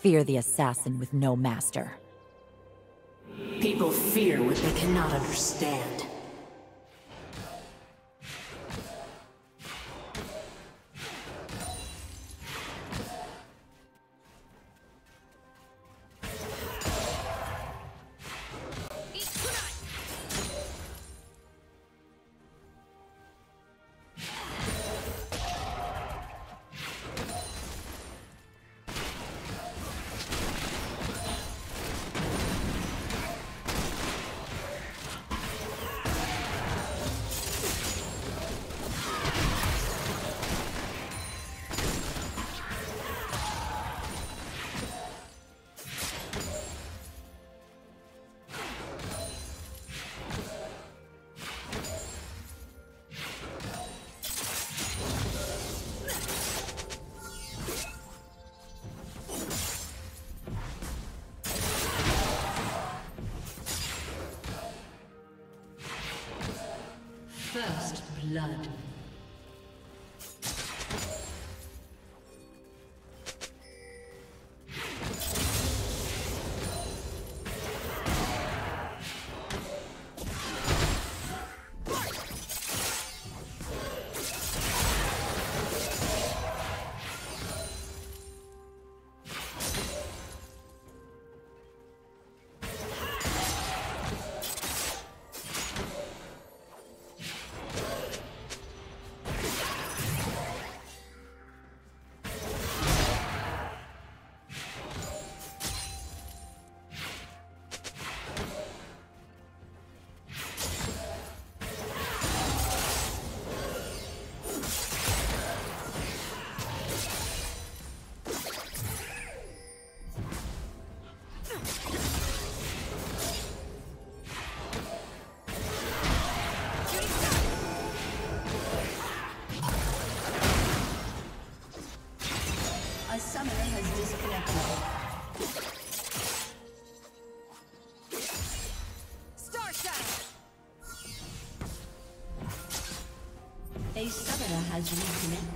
Fear the assassin with no master. People fear what they cannot understand. Blood. Has reconnected.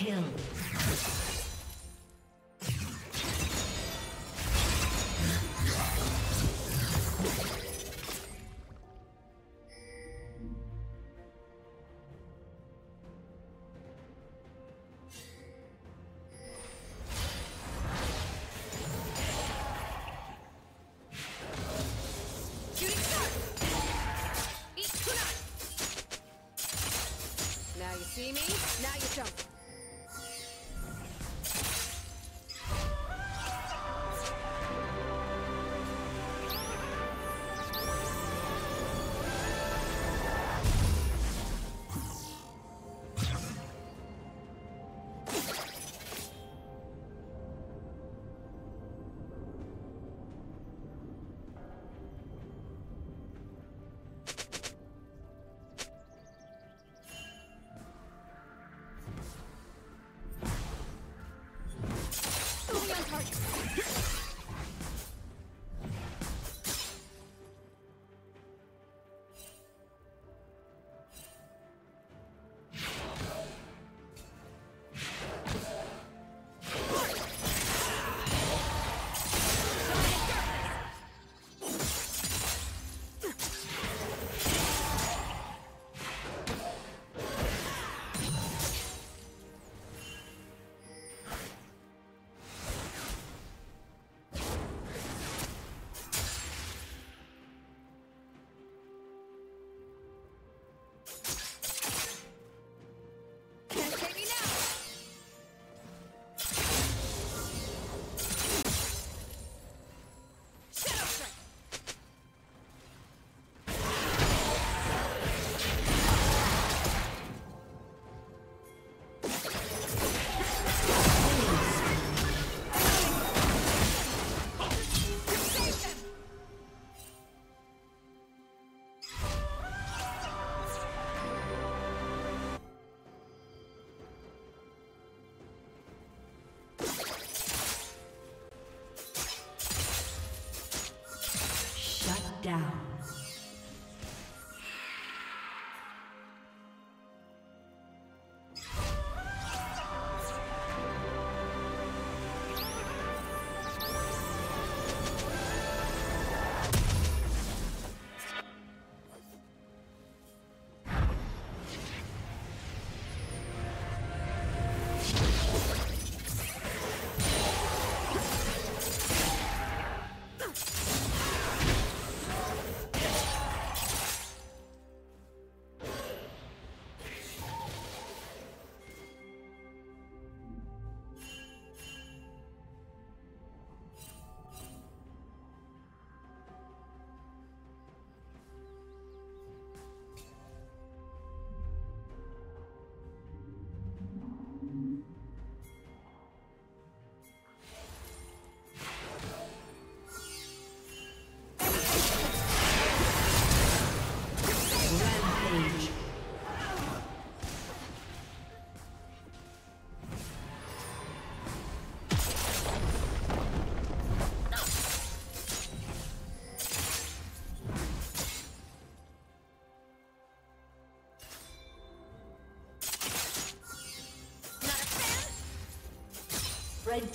Kill.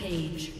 Rampage.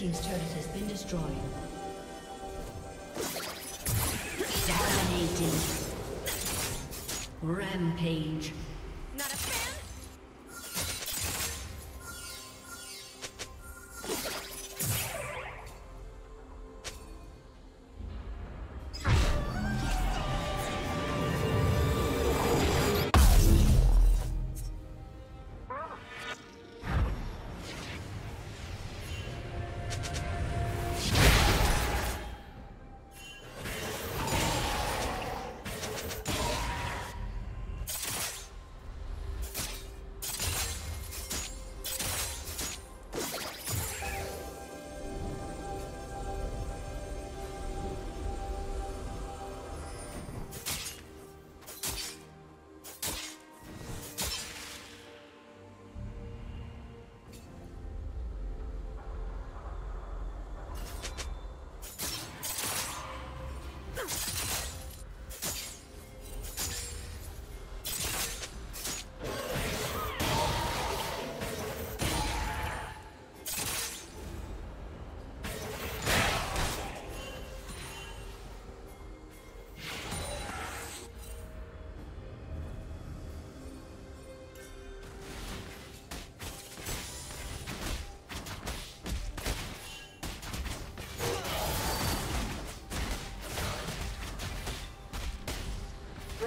Team's turret has been destroyed. Dominating. Rampage.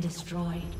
Destroyed.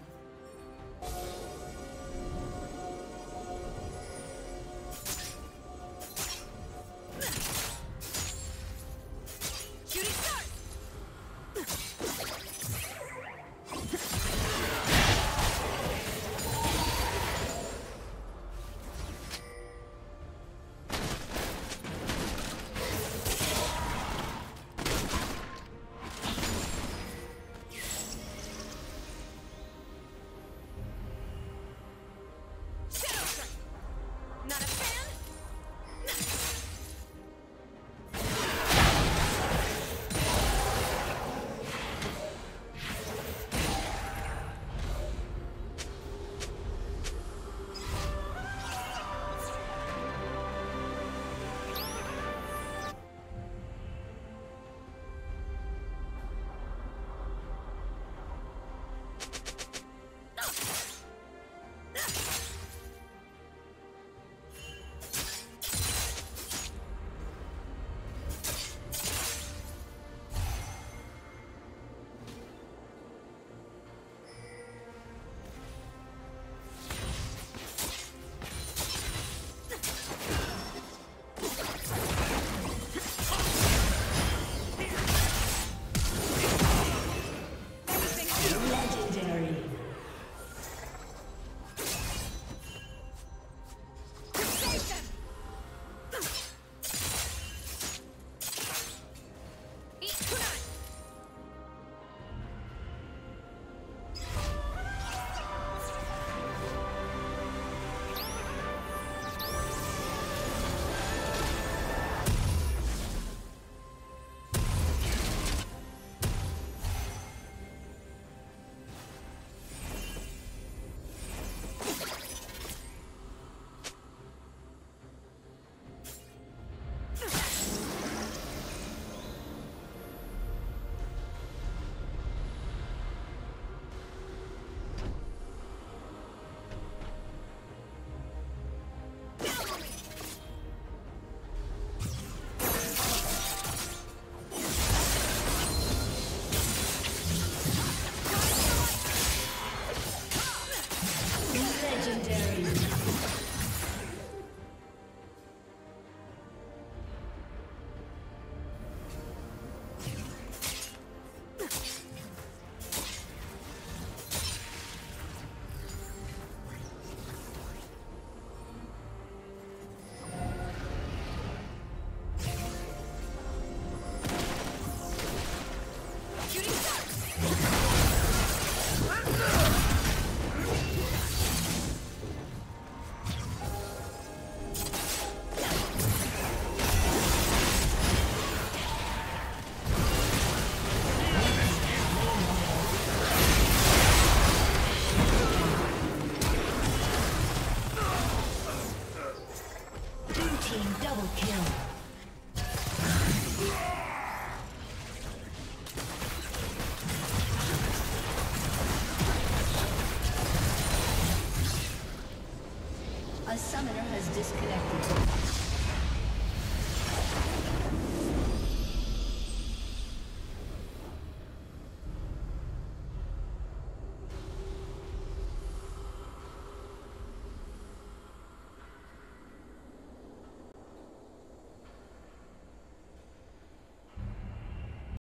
Disconnected.